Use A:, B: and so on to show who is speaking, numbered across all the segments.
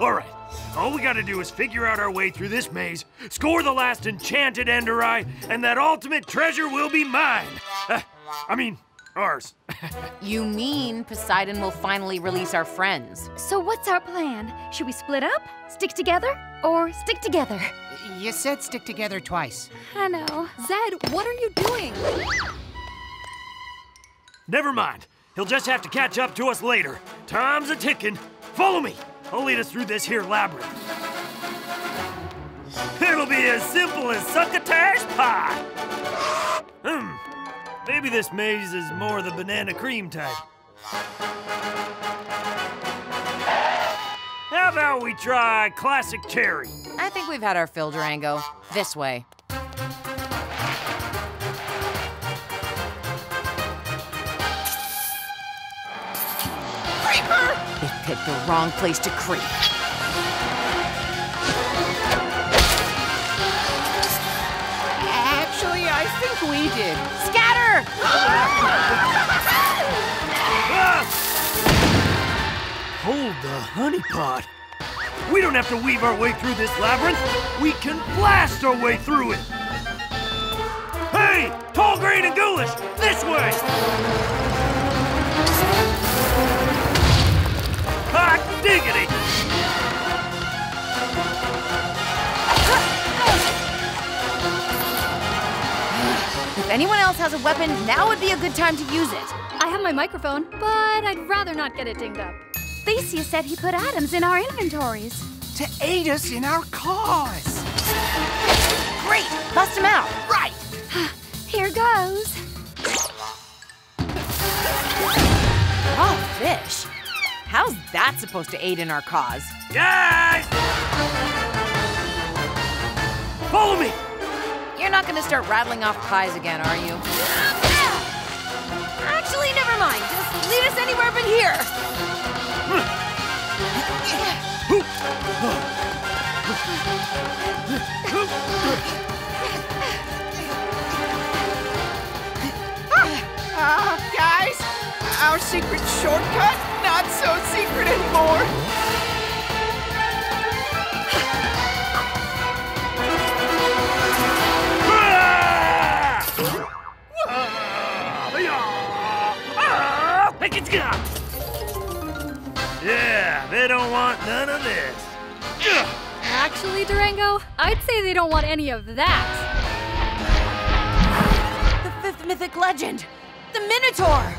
A: All right, all we gotta do is figure out our way through this maze, score the last enchanted Ender Eye, and that ultimate treasure will be mine. Uh, I mean, ours.
B: You mean Poseidon will finally release our friends?
C: So what's our plan? Should we split up, stick together, or stick together?
D: You said stick together twice.
C: I know.
E: Zed, what are you doing?
A: Never mind. He'll just have to catch up to us later. Time's a ticking. Follow me. I'll lead us through this here labyrinth. It'll be as simple as succotash pie. Hmm. Maybe this maze is more the banana cream type. How about we try classic cherry?
B: I think we've had our fill, Durango. This way.
D: Creeper!
B: They picked the wrong place to creep.
D: Actually, I think we did.
B: Scatter!
A: Hold the honeypot. We don't have to weave our way through this labyrinth. We can blast our way through it. Hey, tall, green, and ghoulish, this way!
B: Anyone else has a weapon, now would be a good time to use it.
C: I have my microphone, but I'd rather not get it dinged up. Theseus said he put atoms in our inventories.
D: To aid us in our cause.
B: Great! Bust him out!
D: Right!
C: Here goes.
B: Raw fish? How's that supposed to aid in our cause?
A: Guys! Follow me!
B: You're not gonna start rattling off pies again, are you? Actually, never mind. Just lead us anywhere but here.
D: Uh, guys, our secret shortcut, not so secret anymore.
A: Yeah, they don't want none of this. Ugh!
C: Actually, Durango, I'd say they don't want any of that.
B: The fifth mythic legend, the Minotaur.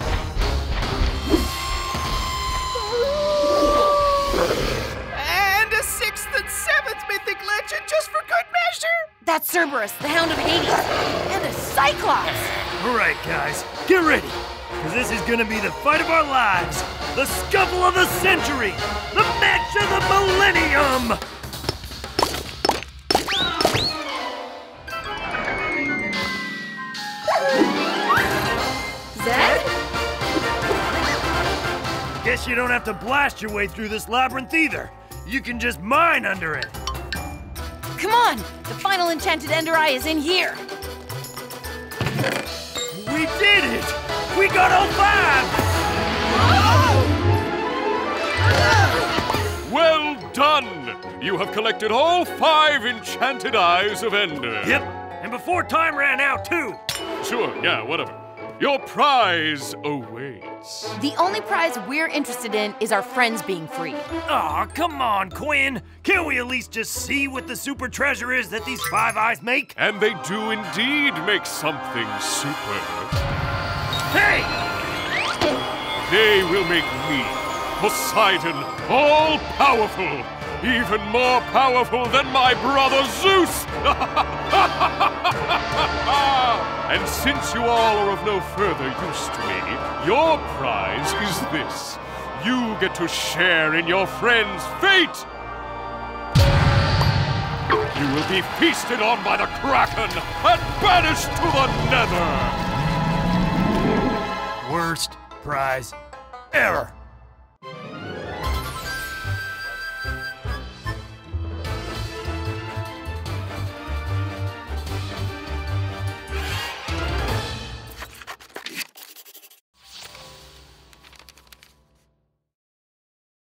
D: And a sixth and seventh mythic legend just for good measure.
B: That's Cerberus, the Hound of Hades, and a Cyclops.
A: All right, guys, get ready. Because this is gonna be the fight of our lives, the scuffle of the century, the match of the millennium!
C: Zed?
A: Guess you don't have to blast your way through this labyrinth either. You can just mine under it.
B: Come on, the final enchanted Ender Eye is in here.
A: We did it! We got all five!
F: You have collected all five enchanted eyes of Ender.
A: Yep, and before time ran out, too.
F: Sure, yeah, whatever. Your prize awaits.
B: The only prize we're interested in is our friends being free.
A: Aw, come on, Quinn. Can't we at least just see what the super treasure is that these five eyes make?
F: And they do indeed make something super.
A: Hey!
F: They will make me, Poseidon, all powerful, even more powerful than my brother Zeus! and since you all are of no further use to me, your prize is this. You get to share in your friend's fate! You will be feasted on by the Kraken and banished to the Nether!
A: Worst prize ever.